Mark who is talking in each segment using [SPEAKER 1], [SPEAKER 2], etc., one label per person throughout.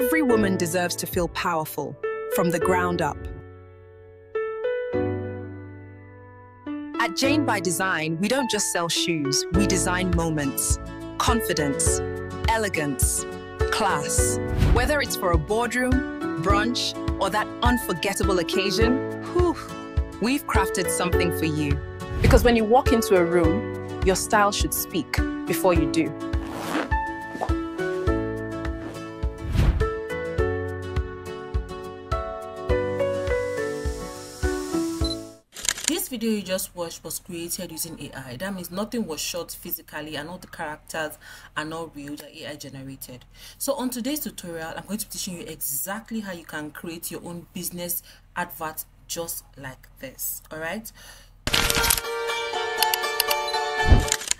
[SPEAKER 1] Every woman deserves to feel powerful from the ground up. At Jane by Design, we don't just sell shoes, we design moments, confidence, elegance, class. Whether it's for a boardroom, brunch, or that unforgettable occasion, whew, we've crafted something for you. Because when you walk into a room, your style should speak before you do.
[SPEAKER 2] Video you just watched was created using AI. That means nothing was shot physically and all the characters are not real, they're AI generated. So on today's tutorial, I'm going to be teaching you exactly how you can create your own business advert just like this. Alright.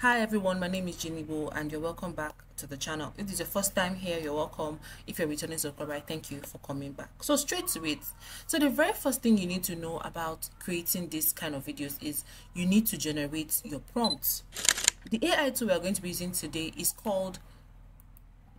[SPEAKER 2] Hi everyone, my name is Jenny Bo and you're welcome back to the channel. If this is your first time here, you're welcome. If you're returning subscriber, thank you for coming back. So straight to it. So the very first thing you need to know about creating this kind of videos is you need to generate your prompts. The AI tool we're going to be using today is called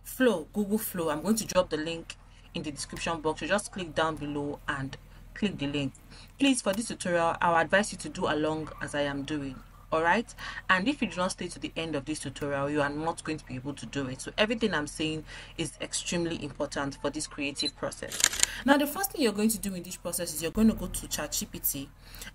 [SPEAKER 2] Flow, Google Flow. I'm going to drop the link in the description box. So just click down below and click the link. Please, for this tutorial, I'll advise you to do along as I am doing all right? And if you do not stay to the end of this tutorial you are not going to be able to do it. So everything i'm saying is extremely important for this creative process. Now the first thing you're going to do in this process is you're going to go to ChatGPT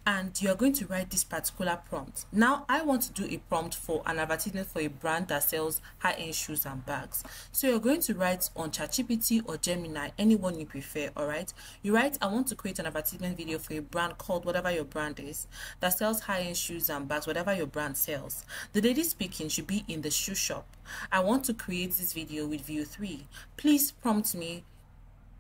[SPEAKER 2] and you're going to write this particular prompt. Now i want to do a prompt for an advertisement for a brand that sells high-end shoes and bags. So you're going to write on ChatGPT or Gemini anyone you prefer all right? You write i want to create an advertisement video for a brand called whatever your brand is that sells high-end shoes and bags whatever your brand sells. The lady speaking should be in the shoe shop. I want to create this video with Veo 3. Please prompt me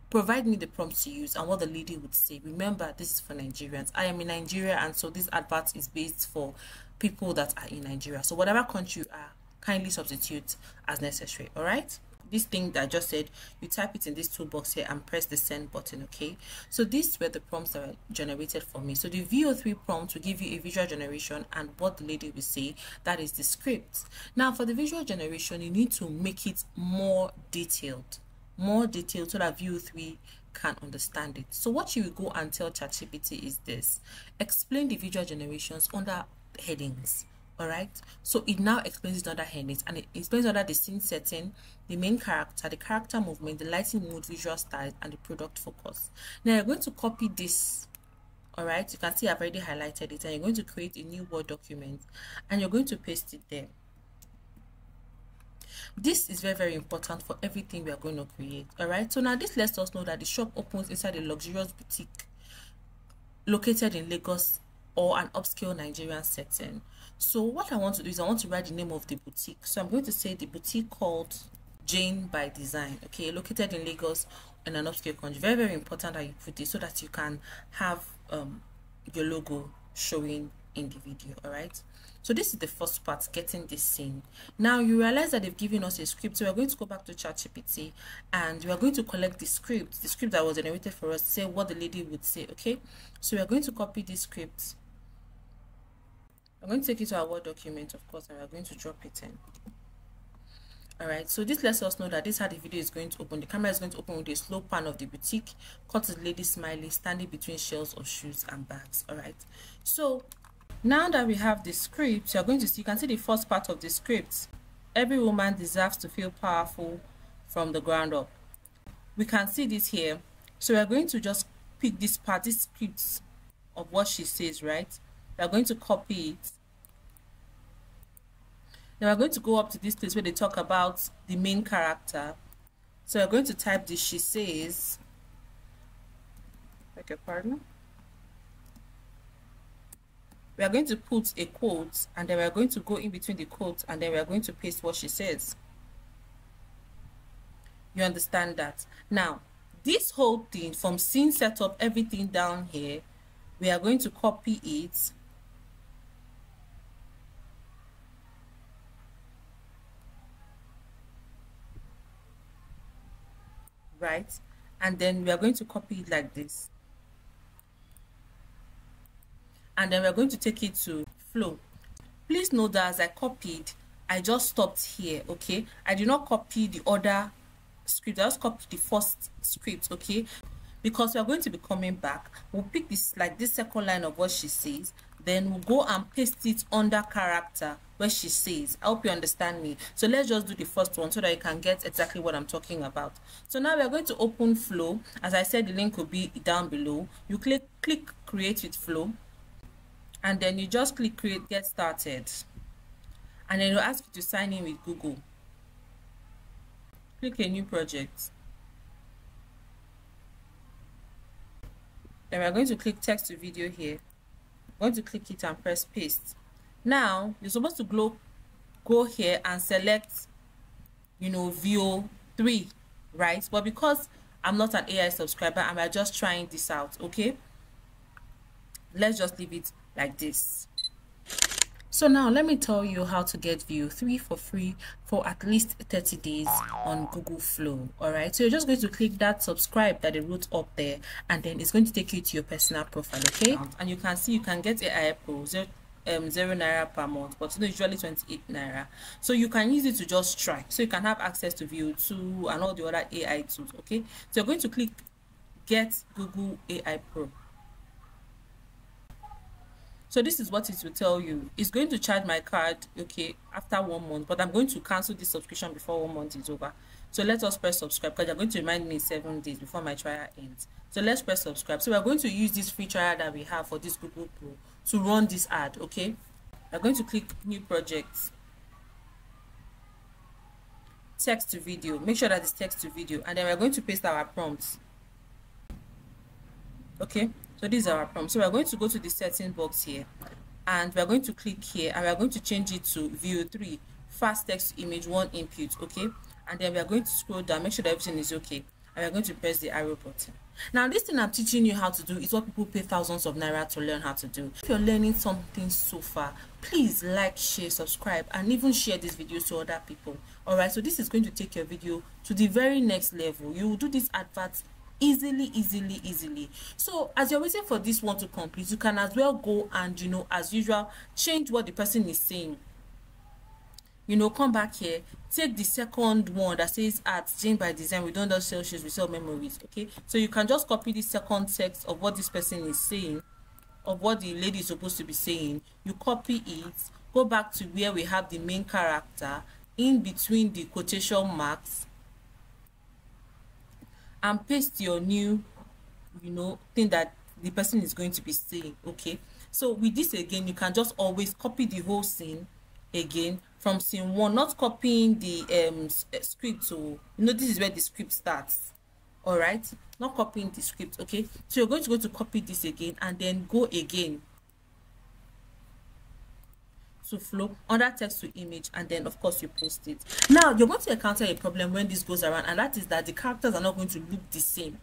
[SPEAKER 2] provide me the prompts to use and what the lady would say remember this is for nigerians i am in nigeria and so this advert is based for people that are in nigeria so whatever country you are kindly substitute as necessary all right this thing that I just said, you type it in this toolbox here and press the send button, okay? So these were the prompts that were generated for me. So the Veo 3 prompt will give you a visual generation and what the lady will say, that is the script. Now for the visual generation, you need to make it more detailed, more detailed so that Veo 3 can understand it. So what you will go and tell ChatGPT is this, explain the visual generations under headings all right? So it now explains it under headings and it explains under the scene setting the main character the character movement the lighting mood visual style and the product focus. Now you're going to copy this all right? You can see i've already highlighted it and you're going to create a new word document and you're going to paste it there. This is very very important for everything we are going to create all right? So now this lets us know that the shop opens inside a luxurious boutique located in lagos or an upscale Nigerian setting. So what I want to do is I want to write the name of the boutique. So I'm going to say the boutique called Jane by Design, okay, located in Lagos in an upscale country. Very, very important that you put this so that you can have um, your logo showing in the video, all right? So this is the first part, getting this scene. Now you realize that they've given us a script. So we're going to go back to ChatGPT and we are going to collect the script, the script that was generated for us, say what the lady would say, okay? So we're going to copy this script I'm going to take it to our Word document, of course, and we're going to drop it in. Alright, so this lets us know that this is how the video is going to open. The camera is going to open with a slow pan of the boutique, cut the lady smiling, standing between shelves of shoes and bags. Alright, so now that we have the script, you're going to see, you can see the first part of the script. Every woman deserves to feel powerful from the ground up. We can see this here. So we're going to just pick this part, this script of what she says, right? We're going to copy it now we're going to go up to this place where they talk about the main character. So we're going to type this. She says, beg your pardon. We are going to put a quote and then we are going to go in between the quotes and then we are going to paste what she says. You understand that? Now, this whole thing from scene setup, everything down here, we are going to copy it right? And then we are going to copy it like this. And then we're going to take it to flow. Please note that as i copied i just stopped here okay? I did not copy the other script. I just copy the first script okay? Because we are going to be coming back. We'll pick this like this second line of what she says then we'll go and paste it under character where she says. I hope you understand me. So let's just do the first one so that you can get exactly what i'm talking about. So now we're going to open flow. As i said the link will be down below. You click click create with flow. And then you just click create get started. And then it'll ask you to sign in with google. Click a new project. Then we're going to click text to video here going to click it and press paste. Now you're supposed to go go here and select you know view 3 right? But because i'm not an ai subscriber i'm just trying this out okay? Let's just leave it like this so now let me tell you how to get view 3 for free for at least 30 days on Google Flow. Alright, so you're just going to click that subscribe that they wrote up there and then it's going to take you to your personal profile, okay? And you can see you can get AI Pro zero, um, zero naira per month, but you know, usually 28 naira. So you can use it to just try. So you can have access to View 2 and all the other AI tools, okay? So you're going to click get Google AI Pro so this is what it will tell you. It's going to charge my card okay after one month but i'm going to cancel this subscription before one month is over. So let us press subscribe because they're going to remind me seven days before my trial ends. So let's press subscribe. So we're going to use this free trial that we have for this google pro to run this ad okay? We're going to click new project text to video. Make sure that it's text to video and then we're going to paste our prompts. Okay so these are our prompts so we're going to go to the setting box here and we're going to click here and we're going to change it to view 3 fast text image one input okay? And then we are going to scroll down make sure that everything is okay and we're going to press the arrow button. Now this thing i'm teaching you how to do is what people pay thousands of naira to learn how to do. If you're learning something so far please like share subscribe and even share this video to other people. All right so this is going to take your video to the very next level. You will do this advert easily easily easily. So as you're waiting for this one to complete you can as well go and you know as usual change what the person is saying. You know come back here take the second one that says at Jane by design. We don't just sell shoes we sell memories. Okay? So you can just copy the second text of what this person is saying of what the lady is supposed to be saying. You copy it go back to where we have the main character in between the quotation marks and paste your new you know thing that the person is going to be saying okay? So with this again you can just always copy the whole scene again from scene one not copying the um eh, script so you know this is where the script starts all right not copying the script okay? So you're going to go to copy this again and then go again to flow under text to image and then of course you post it. Now you're going to encounter a problem when this goes around and that is that the characters are not going to look the same.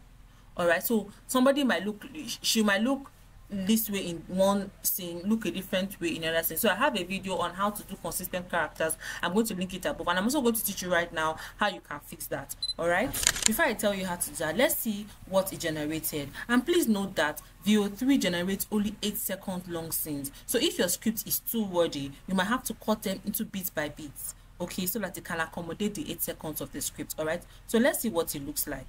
[SPEAKER 2] All right? So somebody might look she might look this way in one scene look a different way in another scene. So i have a video on how to do consistent characters. I'm going to link it above. And i'm also going to teach you right now how you can fix that. All right? Before i tell you how to do that let's see what it generated. And please note that VO3 generates only 8 second long scenes. So if your script is too wordy you might have to cut them into bits by bits. Okay? So that it can accommodate the 8 seconds of the script. All right? So let's see what it looks like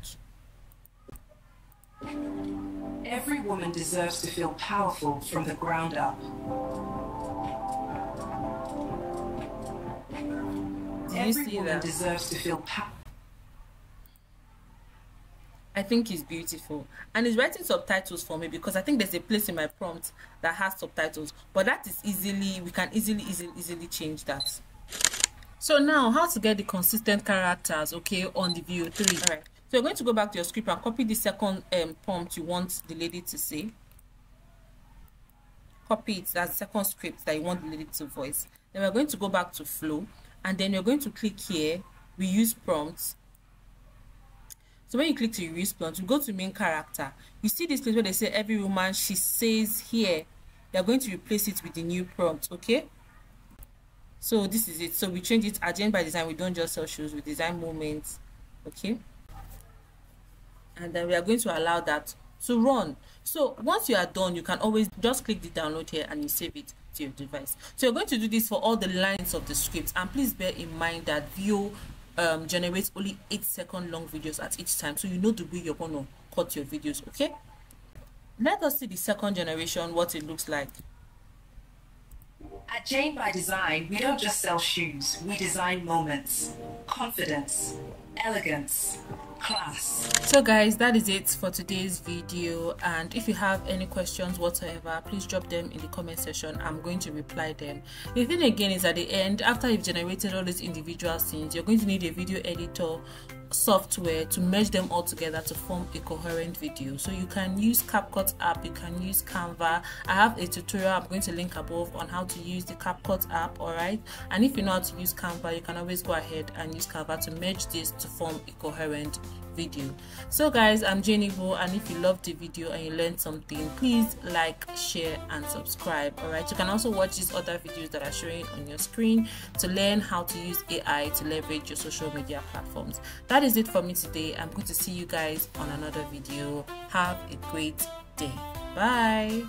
[SPEAKER 1] Every woman deserves to feel powerful from the ground up.
[SPEAKER 2] Do you
[SPEAKER 1] Every
[SPEAKER 2] see
[SPEAKER 1] woman
[SPEAKER 2] that?
[SPEAKER 1] deserves to feel powerful.
[SPEAKER 2] I think it's beautiful and it's writing subtitles for me because I think there's a place in my prompt that has subtitles but that is easily we can easily easily easily change that so now how to get the consistent characters okay on the Veo 3 all right so you're going to go back to your script and copy the second um, prompt you want the lady to say. Copy it as the second script that you want the lady to voice. Then we're going to go back to flow and then you're going to click here we use prompts so when you click to use prompt you go to main character. You see this place where they say every woman she says here they're going to replace it with the new prompt okay? So this is it. So we change it agent by design. We don't just sell shoes we design moments okay and then we are going to allow that to run. So once you are done you can always just click the download here and you save it to your device. So you're going to do this for all the lines of the script. And please bear in mind that view um, generate only 8 second long videos at each time. So you know the way you're going to cut your videos okay? Let us see the second generation what it looks like
[SPEAKER 1] at Jane by Design, we don't just sell shoes, we design moments, confidence, elegance, class.
[SPEAKER 2] So guys, that is it for today's video and if you have any questions whatsoever, please drop them in the comment section. I'm going to reply them. The thing again is at the end, after you've generated all these individual scenes, you're going to need a video editor software to merge them all together to form a coherent video. So you can use CapCut app you can use Canva. I have a tutorial I'm going to link above on how to use the CapCut app alright? And if you know how to use Canva you can always go ahead and use Canva to merge this to form a coherent video. So guys i'm jenny Bo, and if you loved the video and you learned something please like share and subscribe all right you can also watch these other videos that are showing on your screen to learn how to use ai to leverage your social media platforms. That is it for me today. I'm going to see you guys on another video. Have a great day. Bye